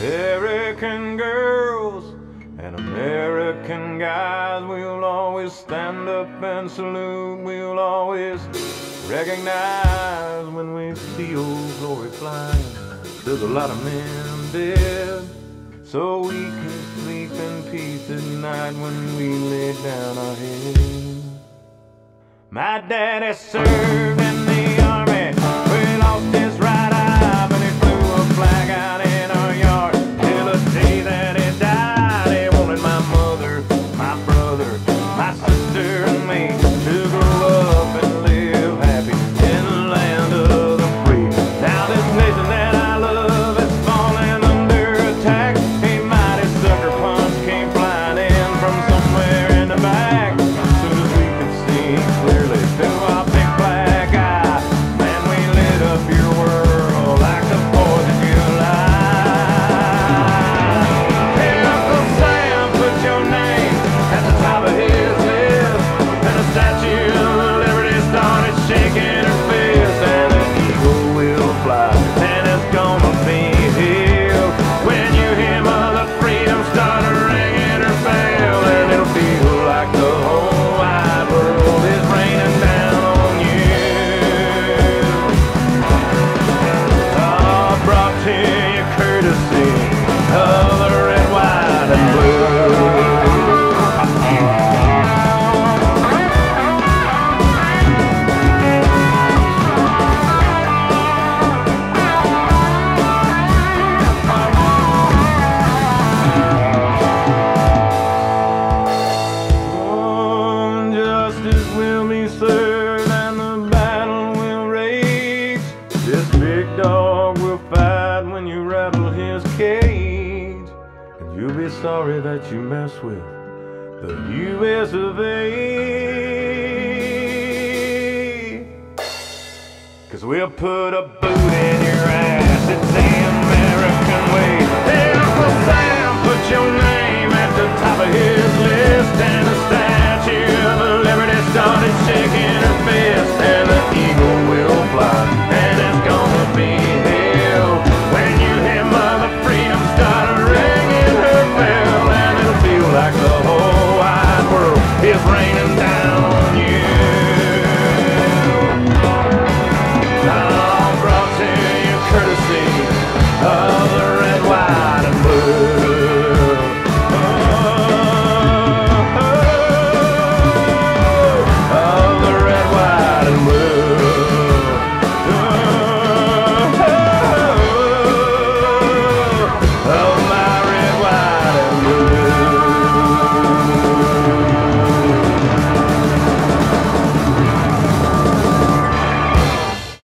American girls and American guys, we'll always stand up and salute. We'll always recognize when we see old glory flying. There's a lot of men dead, so we can sleep in peace at night when we lay down our heads. My daddy served at me, sir, and the battle will rage. This big dog will fight when you rattle his cage. And you'll be sorry that you mess with the U.S. of A. Cause we'll put a boot in your ass, it's the American way.